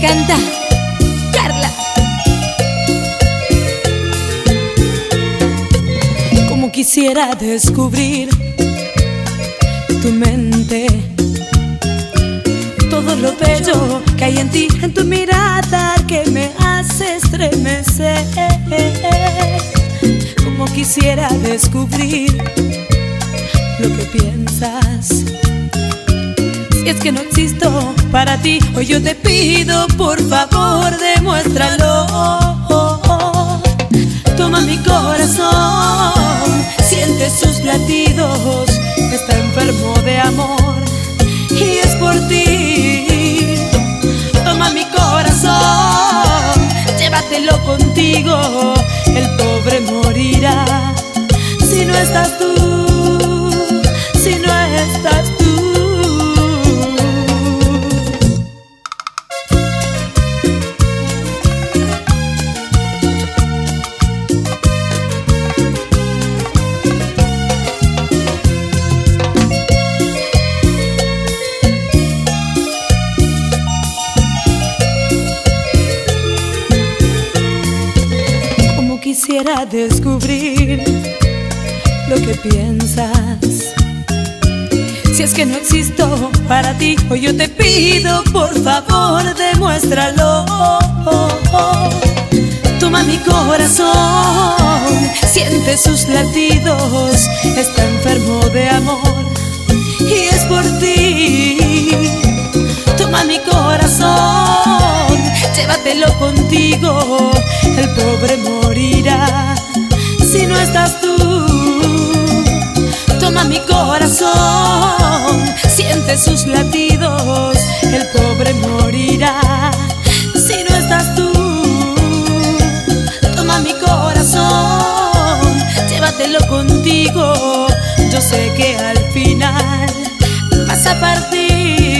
Canta, Carla. Como quisiera descubrir tu mente, todo lo bello que hay en ti, en tu mirada que me hace estremecer. Como quisiera descubrir lo que piensas si es que no existo para ti, hoy yo te pido, por favor, demuéstralo. Toma mi corazón, siente sus latidos, está enfermo quisiera descubrir lo que piensas. Si es que no existo para ti, hoy yo te pido, por favor, demuéstralo. Toma mi corazón, siente sus latidos, está enfermo de amor y es por ti. Toma mi corazón, llévatelo contigo, siente sus latidos, el pobre morirá. Si no estás tú. Toma mi corazón, llévatelo contigo, yo sé que al final vas a partir